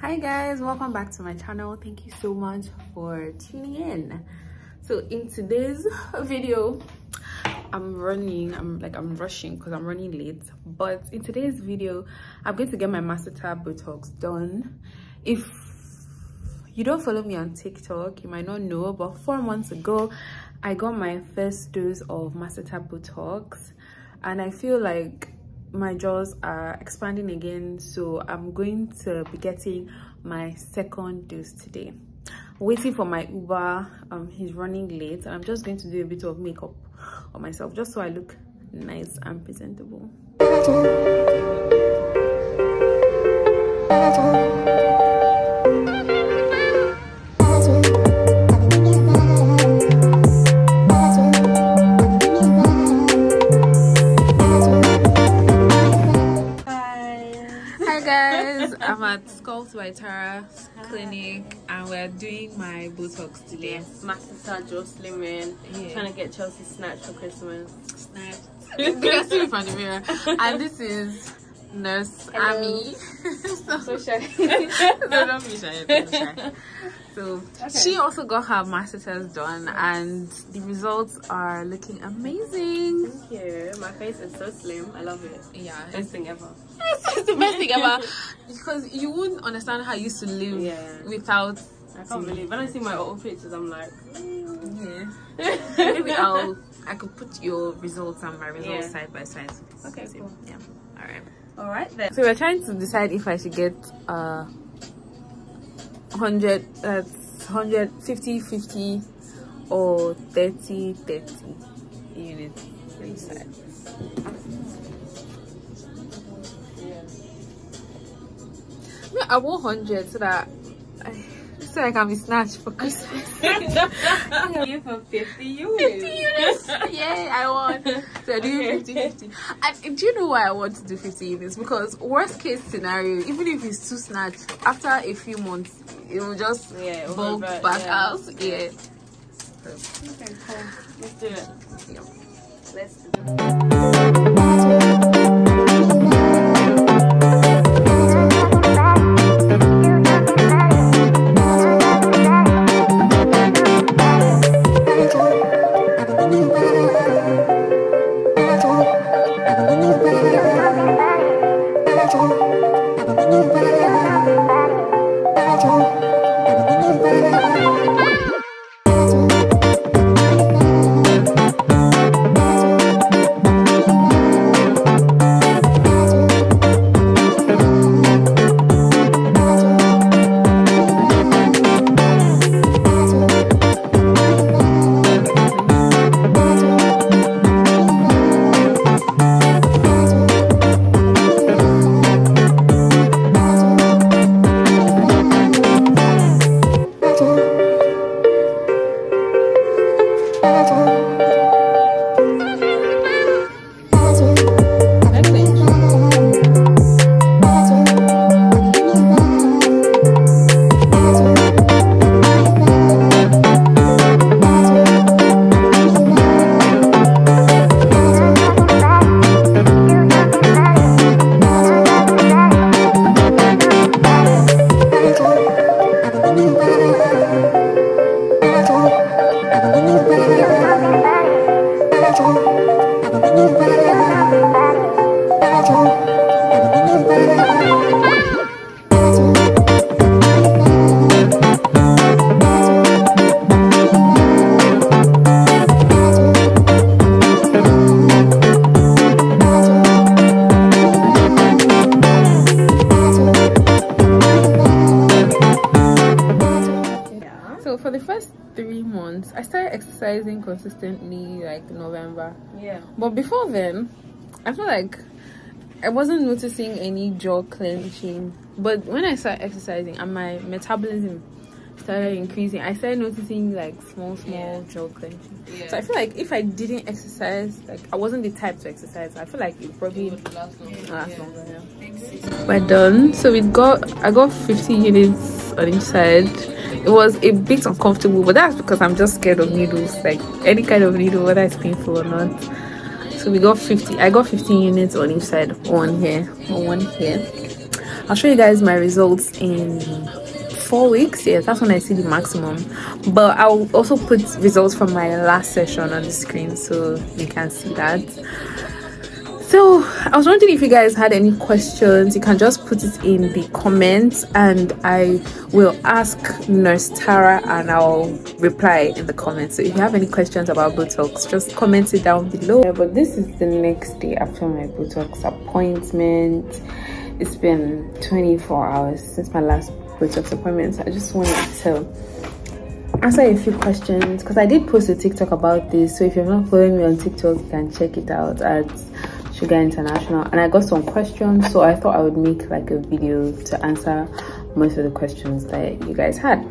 hi guys welcome back to my channel. Thank you so much for tuning in. So in today's video i'm running i'm like i'm rushing because i'm running late. But in today's video i'm going to get my master Masseter botox done. If you don't follow me on tiktok you might not know but four months ago i got my first dose of master Masseter botox. And i feel like my jaws are expanding again so i'm going to be getting my second dose today. Waiting for my uber um he's running late and i'm just going to do a bit of makeup on myself just so i look nice and presentable Sculpt by Tara Clinic and we're doing my Botox today. Yes, Masseter Joe Slimming. Yeah. Trying to get Chelsea snatched for Christmas. Snatched. you can see me from the mirror. And this is Nurse Hello. Ami. so, so shy. no, don't be shy. Don't be shy. So okay. she also got her master's done and the results are looking amazing. Thank you. My face is so slim. I love it. Yeah. Best thing ever. it's the best thing ever. Because you wouldn't understand how I used to live yeah. without I can't believe when I see my old pictures I'm like mm. Yeah. Maybe I'll I could put your results and my results yeah. side by side. Okay, cool. Yeah. Alright. Alright then. So we're trying to decide if I should get uh 100 uh, 150 50 or 30 30 units inside yeah. I want 100 so that I, so I can be snatched for Christmas. you for 50 units. 50 units. yeah, I want. So I do okay. 50 50. And do you know why I want to do 50 units? Because worst case scenario, even if it's too snatched, after a few months, it will just yeah, bulk back yeah. out. Yeah. Okay, cool. Let's do it. Yeah. Let's do it. Exercising consistently like November. Yeah. But before then, I feel like I wasn't noticing any jaw clenching. But when I started exercising and my metabolism started increasing, I started noticing like small, small yeah. jaw clenching. Yeah. So I feel like if I didn't exercise, like I wasn't the type to exercise, I feel like it probably it would last longer. Last longer yeah. We're done. So we got I got 50 units on each side it was a bit uncomfortable but that's because i'm just scared of needles like any kind of needle whether it's painful or not so we got 50 i got 15 units on each side one here on one here i'll show you guys my results in four weeks yeah that's when i see the maximum. But i'll also put results from my last session on the screen so you can see that. So i was wondering if you guys had any questions you can just put it in the comments and i will ask nurse tara and i'll reply in the comments. So if you have any questions about botox just comment it down below. Yeah, but this is the next day after my botox appointment. It's been 24 hours since my last botox appointment so i just wanted to answer a few questions because i did post a tiktok about this. So if you're not following me on tiktok you can check it out at Sugar International. And I got some questions so I thought I would make like a video to answer most of the questions that you guys had.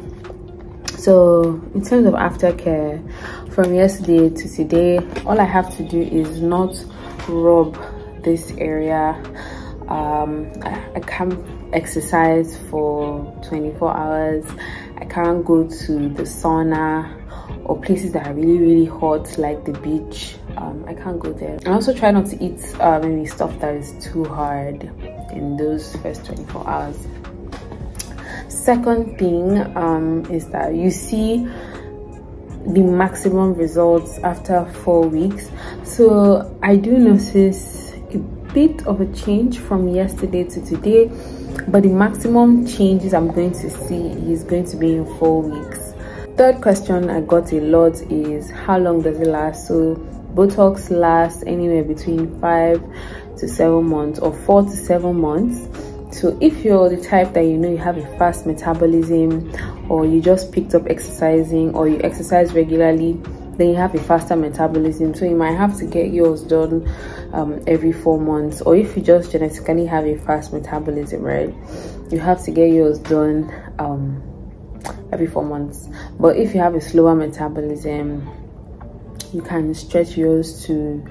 So in terms of aftercare from yesterday to today all I have to do is not rub this area um, I, can't exercise for 24 hours I can't go to the sauna or places that are really really hot like the beach um, I can't go there. I also try not to eat uh, maybe stuff that is too hard in those first 24 hours. Second thing um, is that you see the maximum results after four weeks. So I do notice bit of a change from yesterday to today, but the maximum changes I'm going to see is going to be in four weeks. Third question I got a lot is how long does it last? So Botox lasts anywhere between five to seven months or four to seven months. So if you're the type that you know you have a fast metabolism or you just picked up exercising or you exercise regularly, then you have a faster metabolism. So you might have to get yours done um, every four months. Or if you just genetically have a fast metabolism, right, you have to get yours done um, every four months. But if you have a slower metabolism, you can stretch yours to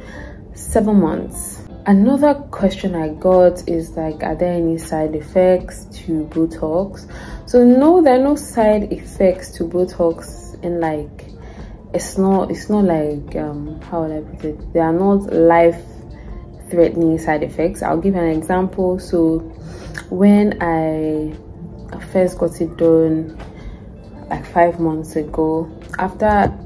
seven months another question i got is like are there any side effects to botox so no there are no side effects to botox in like it's not it's not like um how would i put it they are not life threatening side effects. I'll give an example. So when i first got it done like five months ago after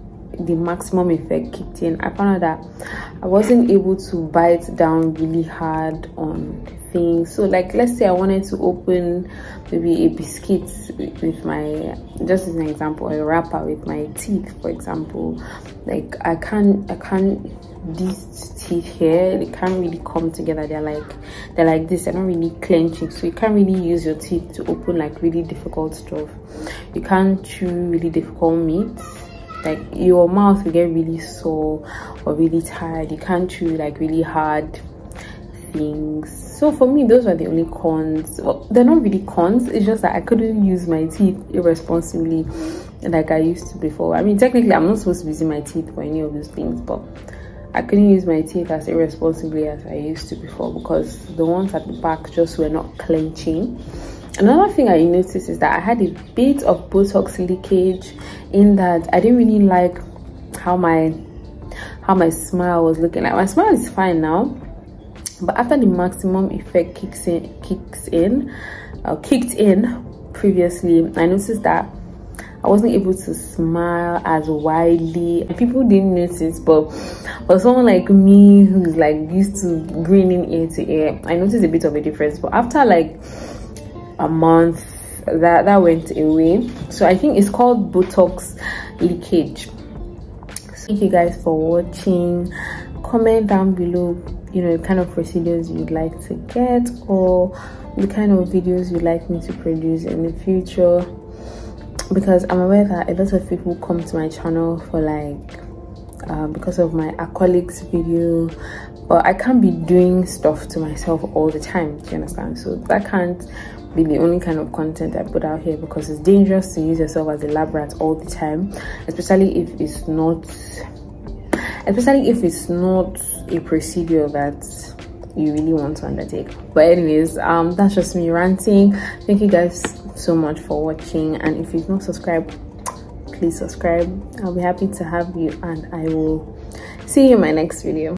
the maximum effect kicked in i found out that i wasn't able to bite down really hard on things. So like let's say i wanted to open maybe a biscuit with my just as an example a wrapper with my teeth for example. Like i can't i can't these teeth here they can't really come together. They're like they're like this. They're not really clenching. So you can't really use your teeth to open like really difficult stuff. You can't chew really difficult meats like your mouth will get really sore or really tired. You can't chew like really hard things. So for me those are the only cons. Well, they're not really cons. It's just that i couldn't use my teeth irresponsibly like i used to before. I mean technically i'm not supposed to be using my teeth for any of those things but I couldn't use my teeth as irresponsibly as I used to before because the ones at the back just were not clenching. Another thing i noticed is that i had a bit of botox leakage in that i didn't really like how my how my smile was looking like. My smile is fine now but after the maximum effect kicks in kicks in uh, kicked in previously i noticed that I wasn't able to smile as widely. People didn't notice, but for someone like me who's like used to grinning ear to ear, I noticed a bit of a difference. But after like a month that that went away so i think it's called botox leakage So thank you guys for watching comment down below you know the kind of procedures you'd like to get or the kind of videos you'd like me to produce in the future because i'm aware that a lot of people come to my channel for like uh, because of my acrylics video but i can't be doing stuff to myself all the time do you understand? So that can't be the only kind of content I put out here because it's dangerous to use yourself as a lab rat all the time, especially if it's not, especially if it's not a procedure that you really want to undertake. But anyways, um, that's just me ranting. Thank you guys so much for watching, and if you've not subscribed, please subscribe. I'll be happy to have you, and I will see you in my next video.